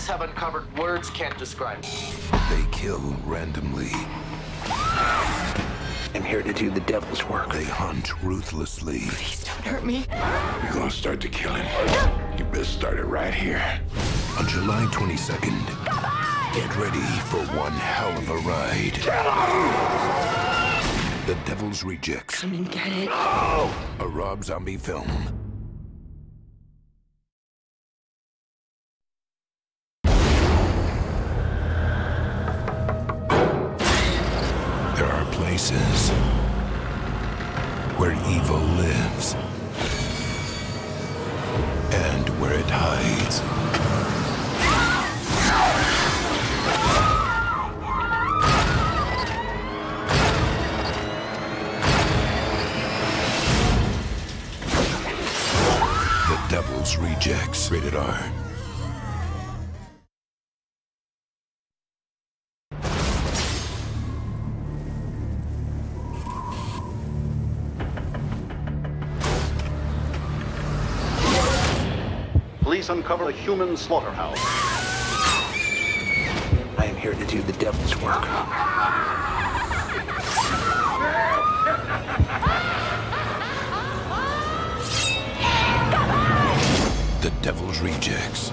Police have uncovered words can't describe. They kill randomly. I'm here to do the devil's work. They hunt ruthlessly. Please don't hurt me. You're gonna start the killing. You best start it right here. On July 22nd, get ready for one hell of a ride. The Devil's Rejects, Come and get it. a Rob Zombie film. Places where evil lives and where it hides. The Devil's Rejects. Rated R. Police uncover a human slaughterhouse. I am here to do the devil's work. The Devil's Rejects.